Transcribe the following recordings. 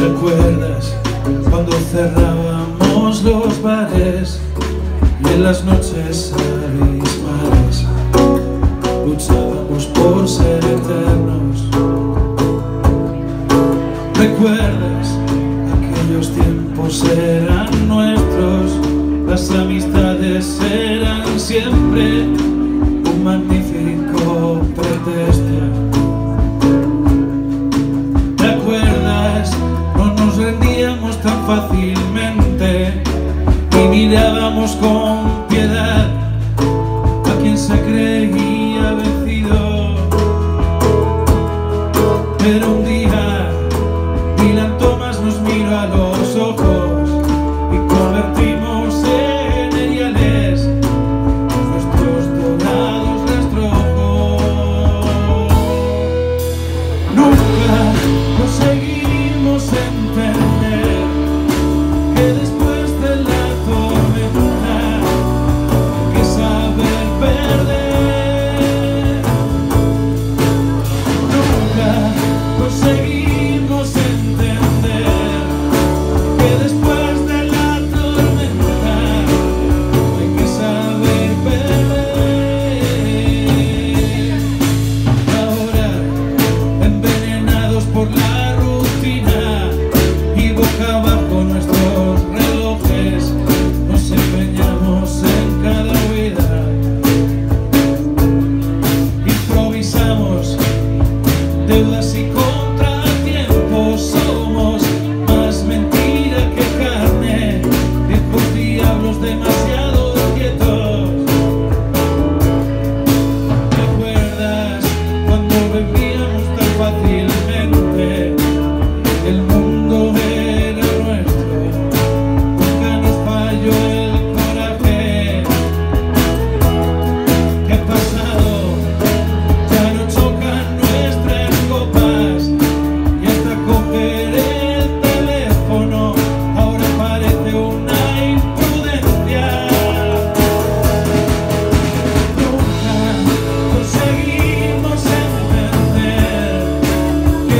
¿Recuerdas cuando cerrábamos los bares y en las noches abismales luchábamos por ser eternos? ¿Recuerdas aquellos tiempos eran nuestros? Las amistades eran siempre un magnífico pretexto. ¿Te acuerdas? No nos rendíamos tan fácilmente y mirábamos con piedad a quien se creía vencido. Pero un día Dylan Thomas demasiado.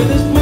this